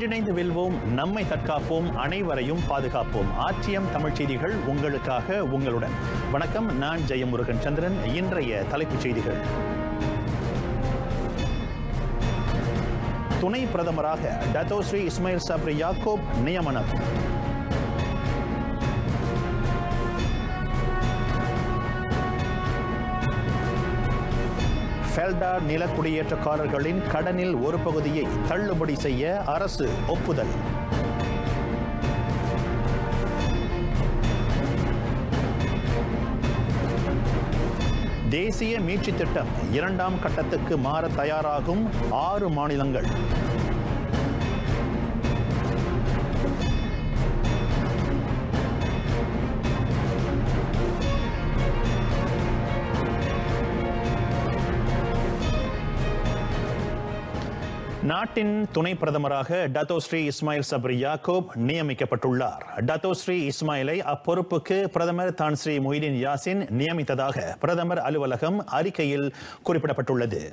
ஒன்றிணைந்து வெல்வோம் நம்மை தற்காப்போம் அனைவரையும் பாதுகாப்போம். ஆட்சியம் தமிழ் செய்திகள் உங்களுக்காக உங்களுடன். வணக்கம் நான் ஜெயமுருகன் சந்திரன். இன்றைய தலைப்புச் செய்திகள். துணை பிரதமராக டத்தோஸ்ரீ இஸ்மாயில் சப்ரி யாக்கோப் நியமனம். ஃபெல்டா நிலக்குடியேற்றக்காரர்களின் கடனில் ஒரு பகுதியை தள்ளுபடி செய்ய அரசு ஒப்புதல். தேசிய மீட்சி திட்டம் இரண்டாம் கட்டத்துக்கு மாற தயாராகும் ஆறு மாநிலங்கள். நாட்டின் துணை பிரதமராக டத்தோஸ்ரீ இஸ்மாயில் சப்ரி யாக்கோப் நியமிக்கப்பட்டுள்ளார். டத்தோஸ்ரீ இஸ்மாயிலை அப்பொறுப்புக்கு பிரதமர் தான் ஸ்ரீ மொய்தீன் யாசின் நியமித்ததாக பிரதமர் அலுவலகம் அறிக்கையில் குறிப்பிடப்பட்டுள்ளது.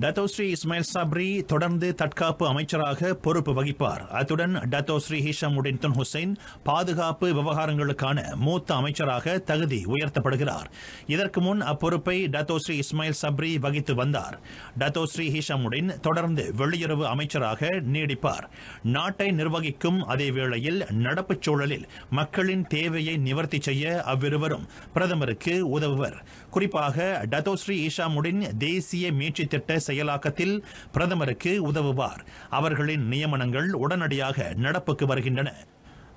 டத்தோஸ்ரீ இஸ்மாயில் சப்ரி தொடர்ந்து தற்காப்பு அமைச்சராக பொறுப்பு வகிப்பார். அத்துடன் டத்தோஸ்ரீ ஹிஷாமுடின் துன் ஹுசைன் பாதுகாப்பு விவகாரங்களுக்கான மூத்த அமைச்சராக தகுதி உயர்த்தப்படுகிறார். இதற்கு முன் அப்பொறுப்பை டத்தோஸ்ரீ இஸ்மாயில் சப்ரி வகித்து வந்தார். டத்தோஸ்ரீ ஹிஷாமுடின் தொடர்ந்து வெளியுறவு அமைச்சராக நீடிப்பார். நாட்டை நிர்வகிக்கும் அதே வேளையில் நடப்புச் சூழலில் மக்களின் தேவையை நிவர்த்தி செய்ய அவ்விருவரும் பிரதமருக்கு உதவுவர். குறிப்பாக டத்தோஸ்ரீ ஈஷாமுடின் தேசிய மீட்சி திட்ட செயலாக்கத்தில் பிரதமருக்கு உதவுவார். அவர்களின் நியமனங்கள் உடனடியாக நடப்புக்கு வருகின்றன.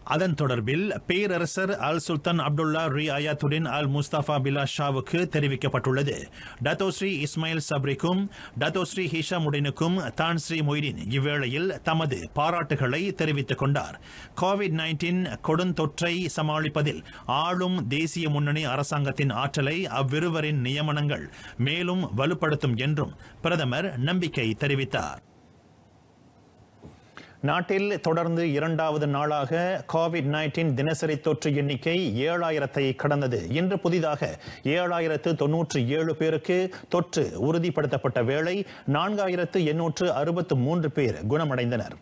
அதன் தொடர்பில் பேரரசர் அல் சுல்தான் அப்துல்லா ரி அயாத்துடின் அல் முஸ்தாஃபா பிலா ஷாவுக்கு தெரிவிக்கப்பட்டுள்ளது. டத்தோஸ்ரீ இஸ்மாயில் சப்ரிக்கும் டத்தோஸ்ரீ ஹிஷாமுடினுக்கும் தான் ஸ்ரீ மொய்தீன் இவ்வேளையில் தமது பாராட்டுகளை தெரிவித்துக் கொண்டார். கோவிட் நைன்டீன் கொடுந்தொற்றை சமாளிப்பதில் ஆளும் தேசிய முன்னணி அரசாங்கத்தின் ஆற்றலை அவ்விருவரின் நியமனங்கள் மேலும் வலுப்படுத்தும் என்றும் பிரதமர் நம்பிக்கை தெரிவித்தார். நாட்டில் தொடர்ந்து இரண்டாவது நாளாக கோவிட் நைன்டீன் தினசரி தொற்று எண்ணிக்கை ஏழாயிரத்தை கடந்தது. இன்று புதிதாக ஏழாயிரத்து தொன்னூற்று ஏழு பேருக்கு தொற்று உறுதிப்படுத்தப்பட்ட வேளை நான்காயிரத்து எண்ணூற்று அறுபத்து மூன்று பேர் குணமடைந்தனர்.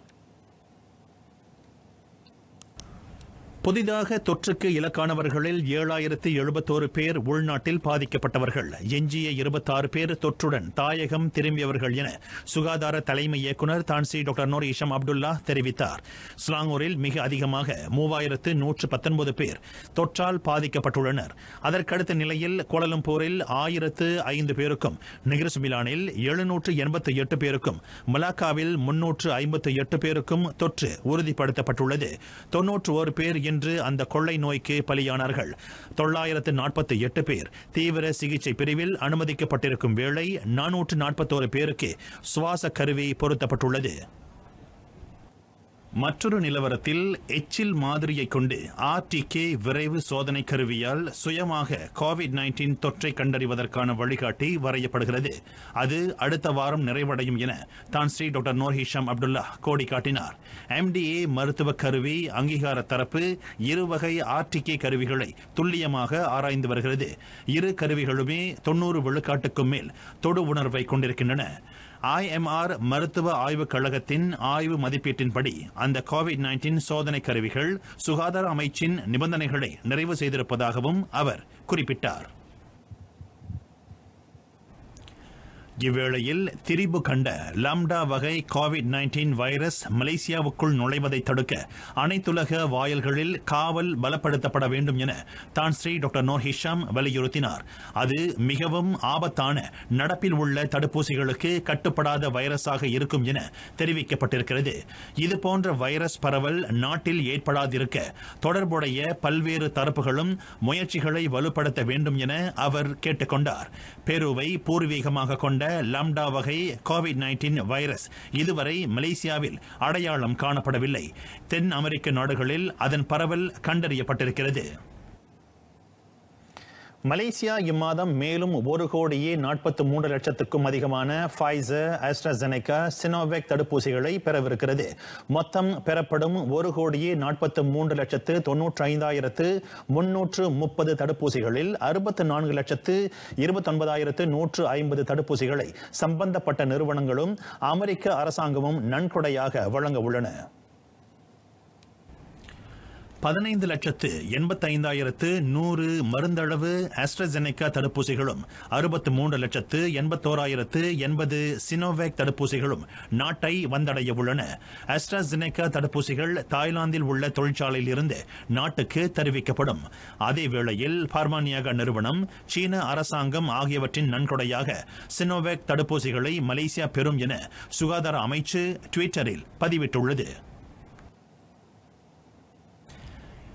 புதிதாக தொற்றுக்கு இலக்கானவர்களில் ஏழாயிரத்தி எழுபத்தோரு பேர் உள்நாட்டில் பாதிக்கப்பட்டவர்கள். எஞ்சிய இருபத்தாறு பேர் தொற்றுடன் தாயகம் திரும்பியவர்கள் என சுகாதார தலைமை இயக்குநர் தான்சி டாக்டர் நோர் இஷம் அப்துல்லா தெரிவித்தார். ஸ்லாங்கூரில் மிக அதிகமாக மூவாயிரத்து நூற்று பத்தொன்பது பேர் தொற்றால் பாதிக்கப்பட்டுள்ளனர். அதற்கடுத்த நிலையில் கோலலம்பூரில் ஆயிரத்து ஐந்து பேருக்கும் நிகிர்ஸ் மிலானில் எழுநூற்று எண்பத்தி எட்டு பேருக்கும் மலாக்காவில் முன்னூற்று ஐம்பத்து எட்டு பேருக்கும் தொற்று உறுதிப்படுத்தப்பட்டுள்ளது. தொன்னூற்று ஒரு பேர் இன்று அந்த கொள்ளை நோய்க்கு பலியானார்கள். தொள்ளாயிரத்து நாற்பத்தி எட்டு பேர் தீவிர சிகிச்சை பிரிவில் அனுமதிக்கப்பட்டிருக்கும் வேளை நானூற்று நாற்பத்தோரு பேருக்கு சுவாச கருவி பொருத்தப்பட்டுள்ளது. மற்றொரு நிலவரத்தில் எச்சில் மாதிரியை கொண்டு ஆர்டிகே விரைவு சோதனை கருவியால் சுயமாக கோவிட் நைன்டீன் தொற்றை கண்டறிவதற்கான வழிகாட்டி வரையப்படுகிறது. அது அடுத்த வாரம் நிறைவடையும் என தான் ஸ்ரீ டாக்டர் நோர் அப்துல்லா கோடி காட்டினார். எம்டிஏ மருத்துவ கருவி அங்கீகார தரப்பு இருவகை ஆர்டிகே கருவிகளை துல்லியமாக ஆராய்ந்து வருகிறது. இரு கருவிகளுமே தொன்னூறு விழுக்காட்டுக்கும் மேல் தொடு உணர்வை கொண்டிருக்கின்றன. ஐஎம்ஆர் மருத்துவ ஆய்வுக் கழகத்தின் ஆய்வு மதிப்பீட்டின்படி அந்த கோவிட் நைன்டீன் சோதனை கருவிகள் சுகாதார அமைச்சின் நிபந்தனைகளை நிறைவு செய்திருப்பதாகவும் அவர் குறிப்பிட்டார். இவ்வேளையில் திரிபு கண்ட லாம்டா வகை கோவிட் நைன்டீன் வைரஸ் மலேசியாவுக்குள் நுழைவதை தடுக்க அனைத்துலக வாயில்களில் காவல் பலப்படுத்தப்பட வேண்டும் என தான் ஸ்ரீ டாக்டர் நோர் ஹிஷாம் வலியுறுத்தினார். அது மிகவும் ஆபத்தான நடப்பில் உள்ள தடுப்பூசிகளுக்கு கட்டுப்படாத வைரஸாக இருக்கும் என தெரிவிக்கப்பட்டிருக்கிறது. இது போன்ற வைரஸ் பரவல் நாட்டில் ஏற்படாதிருக்க தொடர்புடைய பல்வேறு தரப்புகளும் முயற்சிகளை வலுப்படுத்த வேண்டும் என அவர் கேட்டுக்கொண்டார். பெருவை பூர்வீகமாக கொண்ட லாம்டா வகை கோவிட் நைன்டீன் வைரஸ் இதுவரை மலேசியாவில் அடையாளம் காணப்படவில்லை. தென் அமெரிக்க நாடுகளில் அதன் பரவல் கண்டறியப்பட்டிருக்கிறது. மலேசியா இம்மாதம் மேலும் ஒரு கோடியே நாற்பத்தி மூன்று லட்சத்துக்கும் அதிகமான ஃபைசர் ஆஸ்ட்ராசெனெகா சினோவேக் தடுப்பூசிகளை பெறவிருக்கிறது. மொத்தம் பெறப்படும் ஒரு கோடியே நாற்பத்தி மூன்று லட்சத்து தொன்னூற்றி ஐந்தாயிரத்து முன்னூற்று முப்பது தடுப்பூசிகளில் அறுபத்து நான்கு லட்சத்து இருபத்தொன்பதாயிரத்து நூற்று ஐம்பது தடுப்பூசிகளை சம்பந்தப்பட்ட நிறுவனங்களும் அமெரிக்க அரசாங்கமும் நன்கொடையாக வழங்க உள்ளன. பதினைந்து லட்சத்து எண்பத்தைந்தாயிரத்து நூறு மருந்தளவு ஆஸ்ட்ரசெனெகா தடுப்பூசிகளும் அறுபத்து மூன்று லட்சத்து எண்பத்தோராயிரத்து எண்பது சினோவேக் தடுப்பூசிகளும் நாட்டை வந்தடைய உள்ளன. ஆஸ்ட்ராசெனெகா தடுப்பூசிகள் தாய்லாந்தில் உள்ள தொழிற்சாலையில் இருந்து நாட்டுக்கு தெரிவிக்கப்படும். அதே வேளையில் பார்மானியாகா நிறுவனம் சீன அரசாங்கம் ஆகியவற்றின் நன்கொடையாக சினோவேக் தடுப்பூசிகளை மலேசியா பெறும் என சுகாதார அமைச்சு ட்விட்டரில் பதிவிட்டுள்ளது.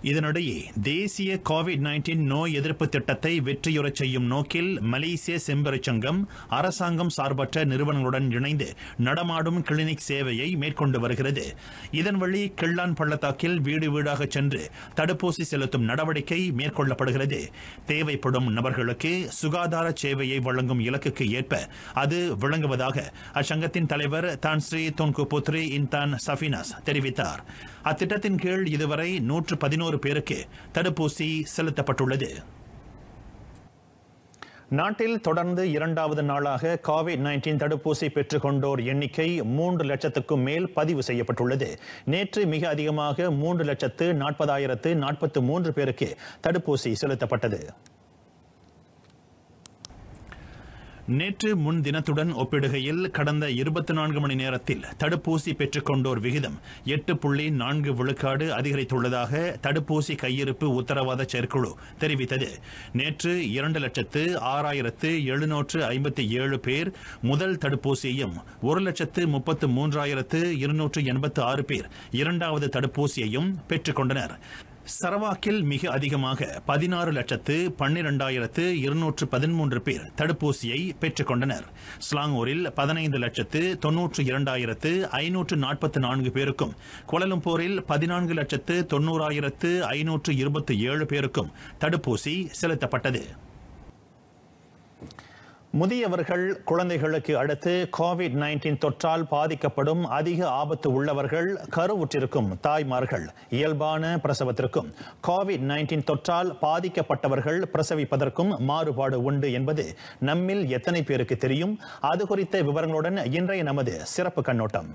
இதனிடையே தேசிய கோவிட் நைன்டீன் நோய் எதிர்ப்பு திட்டத்தை வெற்றியுறச் செய்யும் நோக்கில் மலேசிய செம்பரிச் சங்கம் அரசாங்கம் சார்பற்ற நிறுவனங்களுடன் இணைந்து நடமாடும் கிளினிக் சேவையை மேற்கொண்டு வருகிறது. இதன் வழி கிள்ளான் பள்ளத்தாக்கில் வீடு வீடாக சென்று தடுப்பூசி செலுத்தும் நடவடிக்கை மேற்கொள்ளப்படுகிறது. தேவைப்படும் நபர்களுக்கு சுகாதார சேவையை வழங்கும் இலக்குக்கு ஏற்ப அது விளங்குவதாக அச்சங்கத்தின் தலைவர் தான் ஸ்ரீ தொன்கு புத்ரி இன்தான் சஃபினாஸ் தெரிவித்தார். அத்திட்டத்தின் கீழ் இதுவரை நூற்று பதினோரு பேருக்கு தடுப்பூசி செலுத்தப்பட்டுள்ளது. நாட்டில் தொடர்ந்து இரண்டாவது நாளாக கோவிட் நைன்டீன் தடுப்பூசி பெற்றுக்கொண்டோர் எண்ணிக்கை மூன்று லட்சத்துக்கும் மேல் பதிவு செய்யப்பட்டுள்ளது. நேற்று மிக அதிகமாக மூன்று லட்சத்து நாற்பதாயிரத்து நாற்பத்து மூன்று பேருக்கு தடுப்பூசி செலுத்தப்பட்டது. நேற்று முன் தினத்துடன் ஒப்பிடுகையில் கடந்த இருபத்தி நான்கு மணி நேரத்தில் தடுப்பூசி பெற்றுக் கொண்டோர் விகிதம் எட்டு புள்ளி நான்கு விழுக்காடு அதிகரித்துள்ளதாக தடுப்பூசி கையிருப்பு உத்தரவாத செயற்குழு தெரிவித்தது. நேற்று இரண்டு லட்சத்து ஆறாயிரத்து எழுநூற்று ஐம்பத்தி ஏழு பேர் முதல் தடுப்பூசியையும் ஒரு லட்சத்து முப்பத்து மூன்றாயிரத்து இருநூற்று எண்பத்து ஆறு பேர் இரண்டாவது தடுப்பூசியையும் பெற்றுக் கொண்டனர் சரவாக்கில் மிக அதிகமாக பதினாறு லட்சத்து பன்னிரண்டாயிரத்து இருநூற்று பதிமூன்று பேர் தடுப்பூசியை பெற்றுக் கொண்டனர். ஸ்லாங்கூரில் பதினைந்து லட்சத்து தொன்னூற்று இரண்டாயிரத்து ஐநூற்று நாற்பத்தி நான்கு பேருக்கும் கோலலம்பூரில் பதினான்கு லட்சத்து தொன்னூறாயிரத்து ஐநூற்று இருபத்தி ஏழு பேருக்கும் தடுப்பூசி செலுத்தப்பட்டது. முதியவர்கள் குழந்தைகளுக்கு அடுத்து கோவிட் நைன்டீன் தொற்றால் பாதிக்கப்படும் அதிக ஆபத்து உள்ளவர்கள் கருவுற்றிருக்கும் தாய்மார்கள். இயல்பான பிரசவத்திற்கும் கோவிட் நைன்டீன் தொற்றால் பாதிக்கப்பட்டவர்கள் பிரசவிப்பதற்கும் மாறுபாடு உண்டு என்பது நம்மில் எத்தனை பேருக்கு தெரியும்? அது குறித்த விவரங்களுடன் இன்றைய நமது சிறப்பு கண்ணோட்டம்.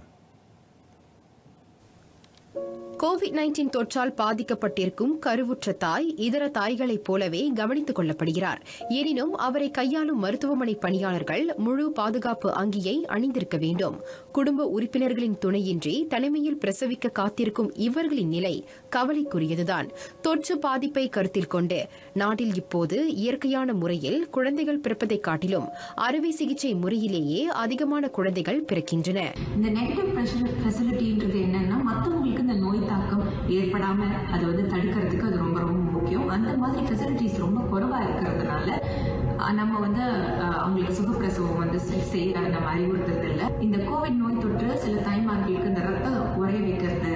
கோவிட் நைன்டீன் தொற்றால் பாதிக்கப்பட்டிருக்கும் கருவுற்ற தாய் இதர தாய்களைப் போலவே கவனித்துக் கொள்ளப்படுகிறார். எனினும் அவரை கையாளும் மருத்துவமனை பணியாளர்கள் முழு பாதுகாப்பு அங்கியை அணிந்திருக்க வேண்டும். குடும்ப உறுப்பினர்களின் துணையின்றி தனிமையில் பிரசவிக்க காத்திருக்கும் இவர்களின் நிலை கவலைக்குரியதுதான். தொற்று பாதிப்பை கருத்தில் கொண்டு நாட்டில் இப்போது இயற்கையான முறையில் குழந்தைகள் பிறப்பதைக் காட்டிலும் அறுவை சிகிச்சை முறையிலேயே அதிகமான குழந்தைகள் பிறக்கின்றன. இந்த நெகட்டிவ் என்னன்னா மற்றவங்களுக்கு இந்த நோய் தாக்கம் ஏற்படாம அதை வந்து தடுக்கிறதுக்கு அது ரொம்ப ரொம்ப முக்கியம். அந்த மாதிரி ஃபெசிலிட்டிஸ் ரொம்ப குறைவா இருக்கிறதுனால நம்ம வந்து அவங்களுக்கு சுகப்பிரசவம் வந்து செய்ய நம்ம அறிவுறுத்துறது இல்லை. இந்த கோவிட் நோய் தொற்று சில தாய்மார்களுக்கு இந்த ரத்தம் உரைய வைக்கிறது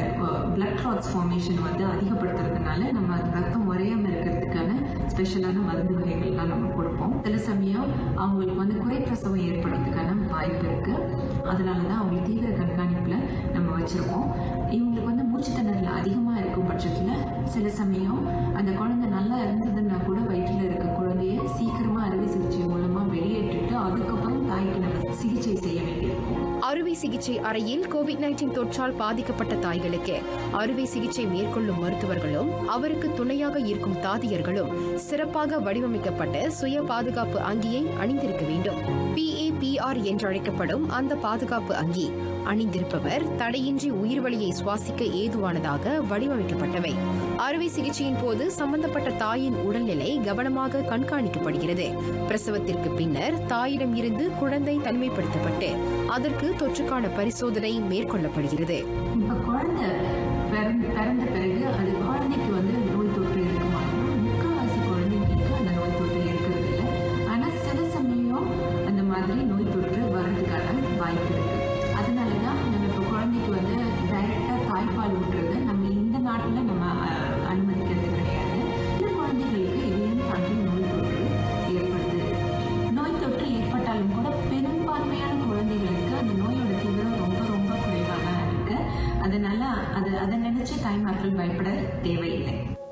பிளட் கிளாட்ஸ் ஃபார்மேஷன் வந்து அதிகப்படுத்துறதுனால நம்ம ரத்தம் உரையாம இருக்கிறதுக்கான ஸ்பெஷலான மருந்து வகைகள்லாம் நம்ம கொடுப்போம். சில சமயம் அவங்களுக்கு வந்து குறை பிரசவம் ஏற்படுறதுக்கான வாய்ப்பு இருக்கு. அதனால தான் அவங்களுக்கு தீவிர கண்காணிப்புல நம்ம வச்சிருக்கோம். இவங்களுக்கு வந்து அதிகமாக அதிகமா இருக்கும் பட்சத்துல சில சமயம் அந்த குழந்தை நல்லா இருந்ததுன்னா கூட வயிற்றுல இருக்க குழந்தைய சீக்கிரமா அறுவை சிகிச்சை மூலமா வெளியேற்றிட்டு அதுக்கப்புறம் தாய்க்கு நம்ம சிகிச்சை செய்ய வேண்டியிருக்கும். அறுவை சிகிச்சை அறையில் கோவிட் நைன்டீன் தொற்றால் பாதிக்கப்பட்ட தாய்களுக்கு அறுவை சிகிச்சை மேற்கொள்ளும் மருத்துவர்களும் அவருக்கு துணையாக இருக்கும் தாதியர்களும் சிறப்பாக வடிவமைக்கப்பட்ட சுய பாதுகாப்பு அங்கியை அணிந்திருக்க வேண்டும். பிஏபிஆர் என்றழைக்கப்படும் அந்த பாதுகாப்பு அங்கி அணிந்திருப்பவர் தடையின்றி உயிர்வலியை சுவாசிக்க ஏதுவானதாக வடிவமைக்கப்பட்டவை. அறுவை சிகிச்சையின் போது சம்பந்தப்பட்ட தாயின் உடல்நிலை கவனமாக கண்காணிக்கப்படுகிறது. பிரசவத்திற்கு பின்னர் தாயிடம் இருந்து குழந்தை தனிமைப்படுத்தப்பட்டு அதற்கு தொற்றுக்கான பரிசோதனை மேற்கொள்ளப்படுகிறது.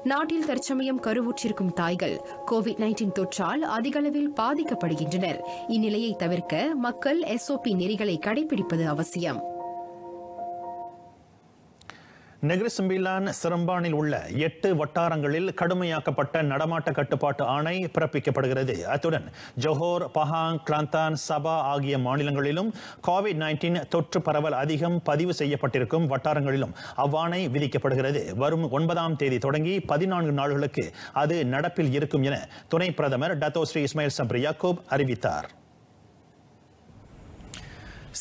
நாட்டில் தற்சமயம் கருவுற்றிருக்கும் தாய்கள் கோவிட் நைன்டீன் தொற்றால் அதிகளவில் பாதிக்கப்படுகின்றனர். இந்நிலையை தவிர்க்க மக்கள் எஸ்ஓபி நெறிகளை கடைபிடிப்பது அவசியம். நெகிரிசம்பிலான் சிரம்பானில் உள்ள எட்டு வட்டாரங்களில் கடுமையாக்கப்பட்ட நடமாட்ட கட்டுப்பாட்டு ஆணை பிறப்பிக்கப்படுகிறது. அத்துடன் ஜொஹோர் பஹாங் கிளாந்தான் சபா ஆகிய மாநிலங்களிலும் கோவிட் நைன்டீன் தொற்று பரவல் அதிகம் பதிவு செய்யப்பட்டிருக்கும் வட்டாரங்களிலும் அவ்வாணை விதிக்கப்படுகிறது. வரும் ஒன்பதாம் தேதி தொடங்கி பதினான்கு நாள்களுக்கு அது நடப்பில் இருக்கும் என துணை பிரதமர் டத்தோஸ்ரீ இஸ்மாயில் சப்ரி யாக்கூப் அறிவித்தார்.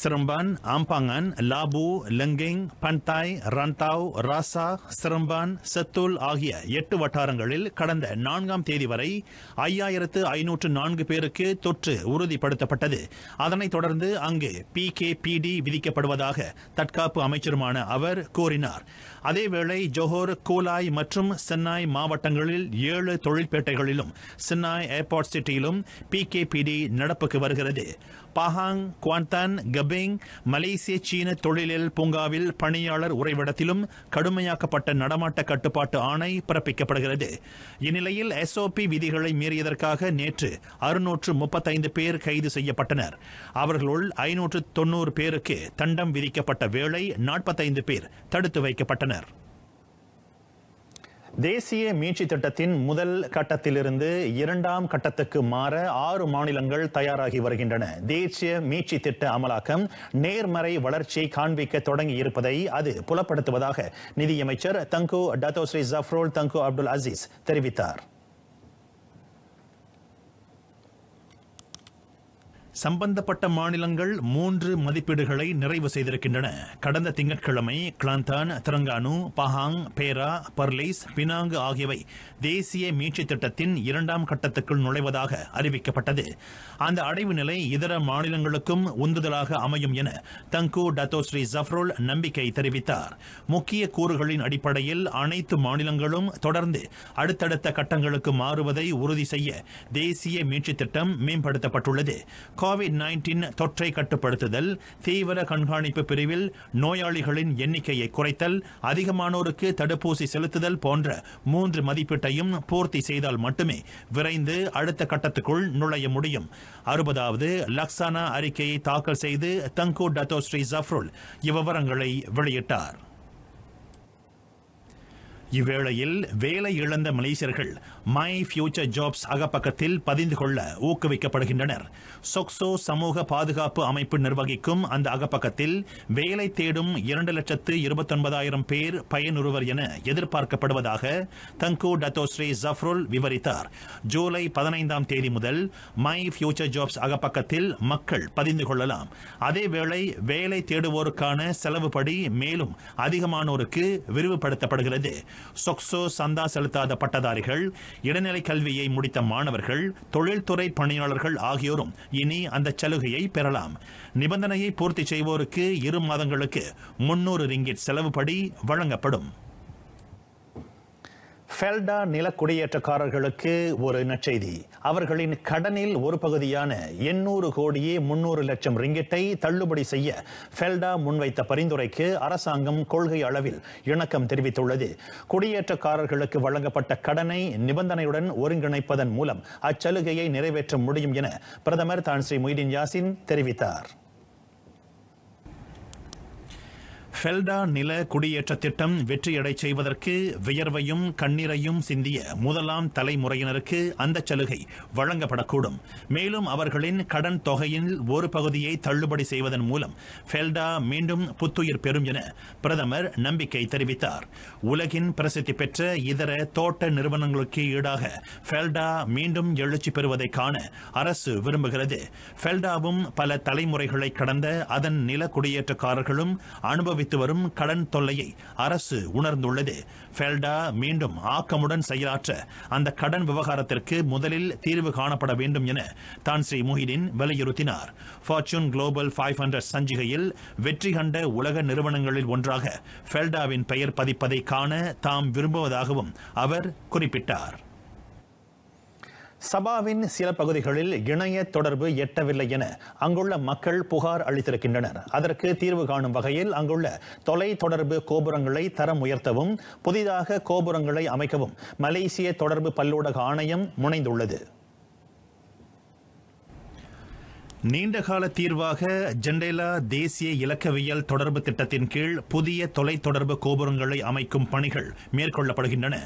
Seremban, Ampangan Labu Lenggeng Pantai Rantau, Rasah Seremban, Setul ஆகிய எட்டு வட்டாரங்களில் கடந்த நான்காம் தேதி வரை ஐயாயிரத்து ஐநூற்று நான்கு பேருக்கு தொற்று உறுதிப்படுத்தப்பட்டது. அதனைத் தொடர்ந்து அங்கு பி கே பிடி விதிக்கப்படுவதாக தற்காப்பு அமைச்சருமான அவர் கூறினார். அதேவேளை ஜோஹர் கூலாய் மற்றும் சென்னாய் மாவட்டங்களில் ஏழு தொழிற்பேட்டைகளிலும் சென்னாய் ஏர்போர்ட் சிட்டியிலும் பி கே பிடி நடப்புக்கு வருகிறது. பாஹாங் குவாந்தான் கபிங் மலேசிய சீன தொழிலியல் பூங்காவில் பணியாளர் உறைவிடத்திலும் கடுமையாக்கப்பட்ட நடமாட்ட கட்டுப்பாட்டு ஆணை பிறப்பிக்கப்படுகிறது. இந்நிலையில் எஸ்ஓபி விதிகளை மீறியதற்காக நேற்று அறுநூற்று முப்பத்தைந்து பேர் கைது செய்யப்பட்டனர். அவர்களுள் ஐநூற்று தொன்னூறு பேருக்கு தண்டம் விதிக்கப்பட்ட வேளை நாற்பத்தைந்து பேர் தடுத்து வைக்கப்பட்டனர். தேசிய மீட்சி திட்டத்தின் முதல் கட்டத்திலிருந்து இரண்டாம் கட்டத்துக்கு மாற ஆறு மாநிலங்கள் தயாராகி வருகின்றன. தேசிய மீட்சி திட்ட அமலாக்கம் நேர்மறை வளர்ச்சியை காண்பிக்க தொடங்கி இருப்பதை அது புலப்படுத்துவதாக நிதியமைச்சர் தங்கு டத்தோஸ்ரீ ஜஃப்ரோல் தங்கு அப்துல் அசீஸ் தெரிவித்தார். சம்பந்தப்பட்ட மாநிலங்கள் மூன்று மதிப்பீடுகளை நிறைவு செய்திருக்கின்றன. கடந்த திங்கட்கிழமை கிளாந்தான் திரங்கானு பஹாங் பேரா பர்லிஸ் பினாங்கு ஆகியவை தேசிய மீட்சி திட்டத்தின் இரண்டாம் கட்டத்துக்குள் நுழைவதாக அறிவிக்கப்பட்டது. அந்த அடைவு நிலை இதர மாநிலங்களுக்கும் உந்துதலாக அமையும் என தங்கு டத்தோஸ்ரீ ஜஃப்ரோல் நம்பிக்கை தெரிவித்தார். முக்கிய கூறுகளின் அடிப்படையில் அனைத்து மாநிலங்களும் தொடர்ந்து அடுத்தடுத்த கட்டங்களுக்கு மாறுவதை உறுதி செய்ய தேசிய மீட்சி திட்டம் மேம்படுத்தப்பட்டுள்ளது. கோவிட் நைன்டீன் தொற்றை கட்டுப்படுத்துதல் தீவிர கண்காணிப்பு பிரிவில் நோயாளிகளின் எண்ணிக்கையை குறைத்தல் அதிகமானோருக்கு தடுப்பூசி செலுத்துதல் போன்ற மூன்று மதிப்பீட்டையும் பூர்த்தி செய்தால் மட்டுமே விரைந்து அடுத்த கட்டத்துக்குள் நுழைய முடியும். அறுபதாவது லக்சானா அறிக்கையை தாக்கல் செய்து தங்கு டத்தோ ஸ்ரீ ஜஃப்ருல் இவ்விவரங்களை வெளியிட்டார். இவ்வேளையில் வேலை இழந்த மலேசியர்கள் மை ஃபியூச்சர் ஜாப்ஸ் அகப்பக்கத்தில் பதிந்து கொள்ள ஊக்குவிக்கப்படுகின்றனர். சொக்சோ சமூக பாதுகாப்பு அமைப்பு நிர்வகிக்கும் அந்த அகப்பக்கத்தில் வேலை தேடும் இரண்டு லட்சத்து இருபத்தொன்பதாயிரம் பேர் பயனுறுவர் என எதிர்பார்க்கப்படுவதாக தங்கு டத்தோஸ்ரீ ஜஃப்ருல் விவரித்தார். ஜூலை பதினைந்தாம் தேதி முதல் மை ஃபியூச்சர் ஜாப்ஸ் அகப்பக்கத்தில் மக்கள் பதிந்து கொள்ளலாம். அதேவேளை வேலை தேடுவோருக்கான செலவுப்படி மேலும் அதிகமானோருக்கு விரிவுபடுத்தப்படுகிறது. சொக்சோ சந்தா செலுத்தாத பட்டதாரிகள் இடைநிலை கல்வியை முடித்த மாணவர்கள் தொழில்துறை பணியாளர்கள் ஆகியோரும் இனி அந்த சலுகையை பெறலாம். நிபந்தனையை பூர்த்தி செய்வோருக்கு இரு மாதங்களுக்கு முன்னூறு ரிங்கிட் செலவுபடி வழங்கப்படும். ஃபெல்டா நில குடியேற்றக்காரர்களுக்கு ஒரு நற்செய்தி. அவர்களின் கடனில் ஒரு பகுதியான எண்ணூறு கோடியே முன்னூறு லட்சம் ரிங்கிட்டை தள்ளுபடி செய்ய ஃபெல்டா முன்வைத்த பரிந்துரைக்கு அரசாங்கம் கொள்கை அளவில் இணக்கம் தெரிவித்துள்ளது. குடியேற்றக்காரர்களுக்கு வழங்கப்பட்ட கடனை நிபந்தனையுடன் ஒருங்கிணைப்பதன் மூலம் அச்சலுகையை நிறைவேற்ற முடியும் என பிரதமர் தான் ஸ்ரீ மொய்தீன் யாசின் தெரிவித்தார். ஃபெல்டா நில குடியேற்ற திட்டம் வெற்றியடை செய்வதற்கு வியர்வையும் கண்ணீரையும் சிந்திய முதலாம் தலைமுறையினருக்கு அந்த சலுகை வழங்கப்படக்கூடும். மேலும் அவர்களின் கடன் தொகையில் ஒரு பகுதியை தள்ளுபடி செய்வதன் மூலம் ஃபெல்டா மீண்டும் புத்துயிர் பெறும் என பிரதமர் நம்பிக்கை தெரிவித்தார். உலகின் பிரசித்தி பெற்ற இதர தோட்ட நிறுவனங்களுக்கு ஈடாக ஃபெல்டா மீண்டும் எழுச்சி பெறுவதை காண அரசு விரும்புகிறது. ஃபெல்டாவும் பல தலைமுறைகளை கடந்த அதன் நில குடியேற்றக்காரர்களும் அனுபவி அதிகரித்து வரும் கடன் தொல்லையை அரசு உணர்ந்துள்ளது. ஃபெல்டா மீண்டும் ஆக்கமுடன் செயலாற்ற அந்த கடன் விவகாரத்திற்கு முதலில் தீர்வு காணப்பட வேண்டும் என தான் ஸ்ரீ முஹிடின் வலியுறுத்தினார். ஃபார்ச்சூன் குளோபல் ஃபைவ் ஹண்ட்ரட் சஞ்சிகையில் வெற்றி கண்ட உலக நிறுவனங்களில் ஒன்றாக ஃபெல்டாவின் பெயர் பதிப்பதை காண தாம் விரும்புவதாகவும் அவர் குறிப்பிட்டார். சபாவின் சில பகுதிகளில் இணைய தொடர்பு எட்டவில்லை என அங்குள்ள மக்கள் புகார் அளித்திருக்கின்றனர். அதற்கு தீர்வு காணும் வகையில் அங்குள்ள தொலை தொடர்பு கோபுரங்களை தரம் உயர்த்தவும் புதிதாக கோபுரங்களை அமைக்கவும் மலேசிய தொடர்பு பல்லூடக ஆணையம் முனைந்துள்ளது. நீண்டகால தீர்வாக ஜெண்டேலா தேசிய இலக்கவியல் தொடர்பு திட்டத்தின் கீழ் புதிய தொலைத்தொடர்பு கோபுரங்களை அமைக்கும் பணிகள் மேற்கொள்ளப்படுகின்றன.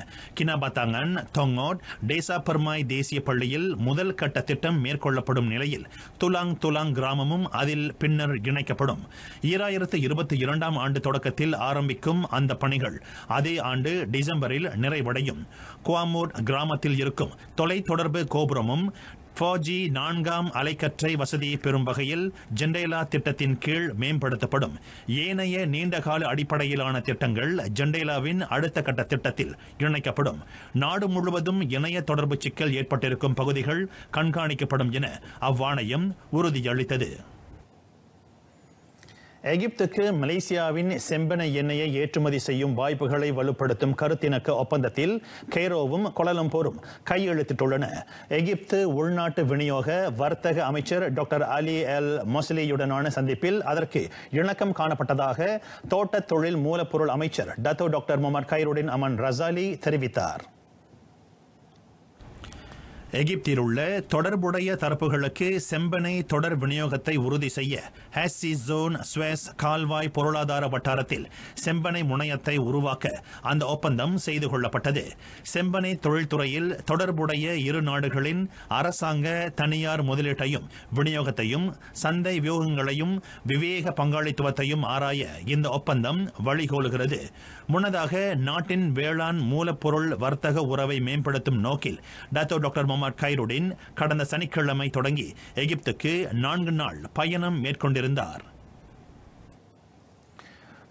கினாபாத்தாங்கன் தொங்கோட் டேசா பர்மாய் தேசிய பள்ளியில் முதல் கட்ட திட்டம் மேற்கொள்ளப்படும் நிலையில் துலாங் துலாங் கிராமமும் அதில் பின்னர் இணைக்கப்படும். ஈராயிரத்து இருபத்தி இரண்டாம் ஆண்டு தொடக்கத்தில் ஆரம்பிக்கும் அந்த பணிகள் அதே ஆண்டு டிசம்பரில் நிறைவடையும். குவாமூர் கிராமத்தில் இருக்கும் தொலைத்தொடர்பு கோபுரமும் ஃபோஜி நான்காம் அலைக்கற்றை வசதியை பெறும் வகையில் ஜெண்டேலா திட்டத்தின் கீழ் மேம்படுத்தப்படும். ஏனைய நீண்டகால அடிப்படையிலான திட்டங்கள் ஜெண்டேலாவின் அடுத்த கட்ட திட்டத்தில் இணைக்கப்படும். நாடு முழுவதும் இணைய தொடர்பு சிக்கல் ஏற்பட்டிருக்கும் பகுதிகள் கண்காணிக்கப்படும் என அவ்வாணையம் உறுதியளித்தது. எகிப்துக்கு மலேசியாவின் செம்பனை எண்ணெயை ஏற்றுமதி செய்யும் வாய்ப்புகளை வலுப்படுத்தும் கருத்திணக்க ஒப்பந்தத்தில் கெய்ரோவும் கொலலம்பூரும் கையெழுத்திட்டுள்ளன. எகிப்து உள்நாட்டு விநியோக வர்த்தக அமைச்சர் டாக்டர் அலி எல் மொசலியுடனான சந்திப்பில் அதற்கு இணக்கம் காணப்பட்டதாக தோட்ட தொழில் மூலப்பொருள் அமைச்சர் Datuk doctor Mohamad Khairuddin Aman Razali தெரிவித்தார். எகிப்தில் உள்ள தொடர்புடைய தரப்புகளுக்கு செம்பனை தொடர் விநியோகத்தை உறுதி செய்ய ஹேசி ஜோன் ஸ்வேஸ் கால்வாய் பொருளாதார வட்டாரத்தில் செம்பனை முனையத்தை உருவாக்க அந்த ஒப்பந்தம் செய்து கொள்ளப்பட்டது. செம்பனை தொழில்துறையில் தொடர்புடைய இரு நாடுகளின் அரசாங்க தனியார் முதலீட்டையும் விநியோகத்தையும் சந்தை வியூகங்களையும் விவேக பங்காளித்துவத்தையும் ஆராய இந்த ஒப்பந்தம் வழிகோலுகிறது. முன்னதாக நாட்டின் வேளாண் மூலப்பொருள் வர்த்தக உறவை மேம்படுத்தும் நோக்கில் டாக்டர் டாக்டர் முகமது கைருடின் கடந்த சனிக்கிழமை தொடங்கி எகிப்துக்கு நான்கு நாள் பயணம் மேற்கொண்டிருந்தார்.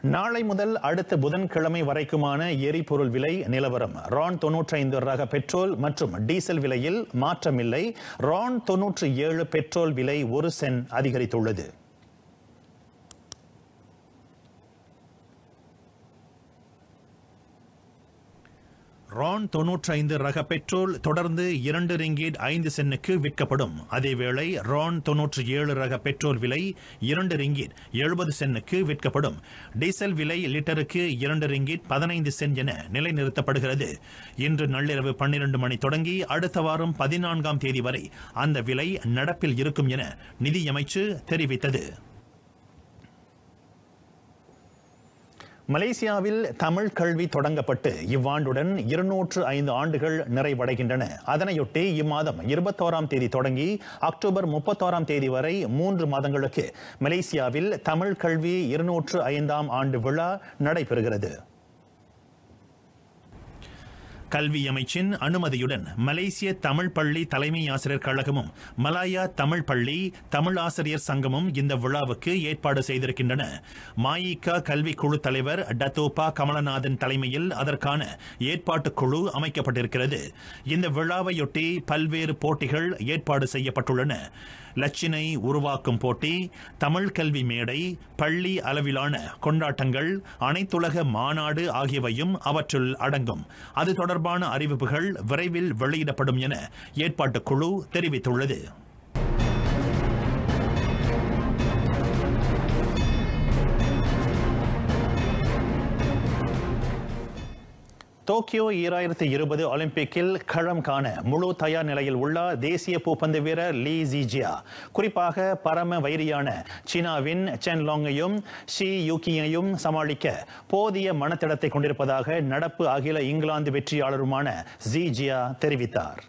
நாளை முதல் அடுத்த புதன்கிழமை வரைக்குமான எரிபொருள் விலை நிலவரம். ரான் தொன்னூற்றி ஐந்து ரக பெட்ரோல் மற்றும் டீசல் விலையில் மாற்றமில்லை. ரான் தொன்னூற்றி ஏழு பெட்ரோல் விலை ஒரு சென் அதிகரித்துள்ளது. ரான் தொன்னூற்றி ஐந்து ரக பெட்ரோல் தொடர்ந்து இரண்டு ரிங்கீட் ஐந்து சென்னுக்கு விற்கப்படும். அதேவேளை ரான் தொன்னூற்றி ஏழு ரக பெட்ரோல் விலை இரண்டு ரிங்கீட் எழுபது சென்னுக்கு விற்கப்படும். டீசல் விலை லிட்டருக்கு இரண்டு ரிங்கீட் பதினைந்து சென் என நிலைநிறுத்தப்படுகிறது. இன்று நள்ளிரவு பன்னிரண்டு மணி தொடங்கி அடுத்த வாரம் பதினான்காம் தேதி வரை அந்த விலை நடப்பில் இருக்கும் என நிதியமைச்சு தெரிவித்தது. மலேசியாவில் தமிழ் கல்வி தொடங்கப்பட்டு இவ்வாண்டுடன் இருநூற்று ஐந்து ஆண்டுகள் நிறைவடைகின்றன. அதனையொட்டி இம்மாதம் இருபத்தோராம் தேதி தொடங்கி அக்டோபர் முப்பத்தோராம் தேதி வரை மூன்று மாதங்களுக்கு மலேசியாவில் தமிழ் கல்வி இருநூற்று ஐந்தாம் ஆண்டு விழா நடைபெறுகிறது. கல்வி அமைச்சின் அனுமதியுடன் மலேசிய தமிழ் பள்ளி தலைமை ஆசிரியர் கழகமும் மலாயா தமிழ் பள்ளி தமிழ் ஆசிரியர் சங்கமும் இந்த விழாவுக்கு ஏற்பாடு செய்திருக்கின்றன. மாயிகா கல்வி குழு தலைவர் டத்தோபா கமலநாதன் தலைமையில் அதற்கான ஏற்பாட்டு குழு அமைக்கப்பட்டிருக்கிறது. இந்த விழாவையொட்டி பல்வேறு போட்டிகள் ஏற்பாடு செய்யப்பட்டுள்ளன. லட்சினை உருவாக்கும் போட்டி தமிழ் கல்வி மேடை பள்ளி அளவிலான கொண்டாட்டங்கள் அனைத்துலக மாநாடு ஆகியவையும் அவற்றுள் அடங்கும். அது தொடர்பான அறிவிப்புகள் விரைவில் வெளியிடப்படும் என ஏற்பாட்டுக் குழு தெரிவித்துள்ளது. டோக்கியோ ஈராயிரத்தி இருபது ஒலிம்பிக்கில் களம் காண முழு தயார் நிலையில் உள்ள தேசிய பூப்பந்து வீரர் லீ ஜிஜியா. குறிப்பாக பரம வைரியான சீனாவின் சென் லாங்கையும் ஷி யூக்கியையும் சமாளிக்க போதிய மனத்திடத்தை கொண்டிருப்பதாக நடப்பு அகில இங்கிலாந்து வெற்றியாளருமான ஜிஜியா தெரிவித்தார்.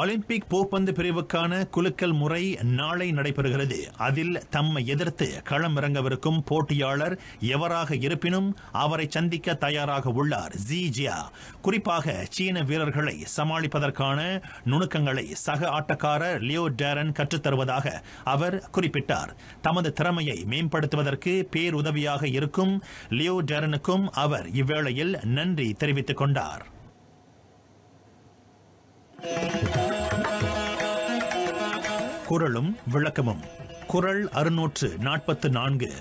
ஒலிம்பிக் பூப்பந்து பிரிவுக்கான குலுக்கல் முறை நாளை நடைபெறுகிறது. அதில் தம்மை எதிர்த்து களமிறங்கவிருக்கும் போட்டியாளர் எவராக இருப்பினும் அவரை சந்திக்க தயாராக உள்ளார். ஜிஜியா குறிப்பாக சீன வீரர்களை சமாளிப்பதற்கான நுணுக்கங்களை சக ஆட்டக்காரர் லியோ டேரன் கற்றுத்தருவதாக அவர் குறிப்பிட்டார். தமது திறமையை மேம்படுத்துவதற்கு பேருதவியாக இருக்கும் லியோ டேரனுக்கும் அவர் இவ்வேளையில் நன்றி தெரிவித்துக் கொண்டார். குரலும் விளக்கமும். குரல் அறுநூற்று நாற்பத்து நான்கு.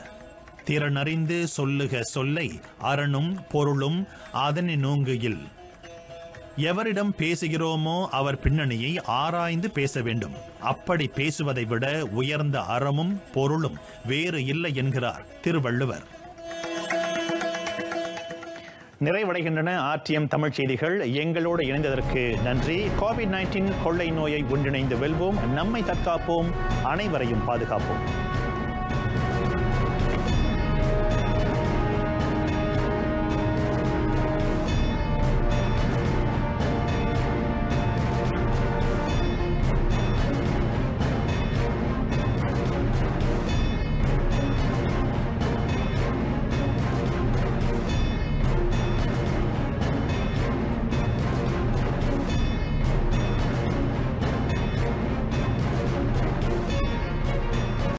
திறனறிந்து சொல்லுக சொல்லை அரணும் பொருளும் அதனை நோங்குகில். எவரிடம் பேசுகிறோமோ அவர் பின்னணியை ஆராய்ந்து பேச வேண்டும். அப்படி பேசுவதை விட உயர்ந்த அறமும் பொருளும் வேறு இல்லை என்கிறார் திருவள்ளுவர். நிறைவடைகின்றன. ஆர்டிஎம் தமிழ் செய்திகள் எங்களோடு இணைந்ததற்கு நன்றி. கோவிட் நைன்டீன் கொள்ளை நோயை ஒன்றிணைந்து வெல்வோம். நம்மை தற்காப்போம். அனைவரையும் பாதுகாப்போம்.